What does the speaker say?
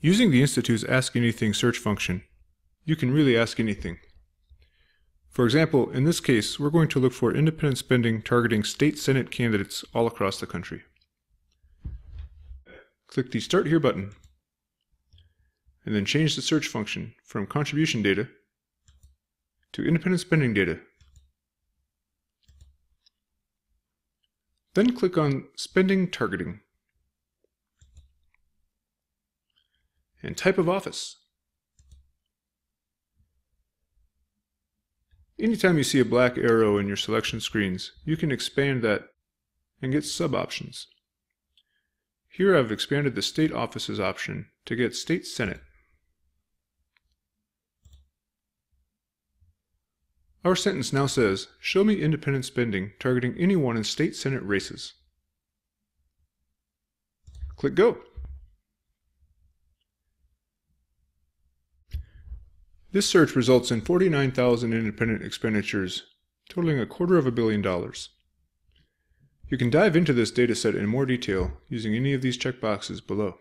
Using the Institute's Ask Anything search function, you can really ask anything. For example, in this case, we're going to look for independent spending targeting state senate candidates all across the country. Click the Start Here button, and then change the search function from contribution data to independent spending data. Then click on Spending Targeting and type of office. Anytime you see a black arrow in your selection screens, you can expand that and get sub-options. Here I've expanded the State Offices option to get State Senate. Our sentence now says, show me independent spending targeting anyone in state senate races. Click Go. This search results in 49,000 independent expenditures, totaling a quarter of a billion dollars. You can dive into this dataset in more detail using any of these checkboxes below.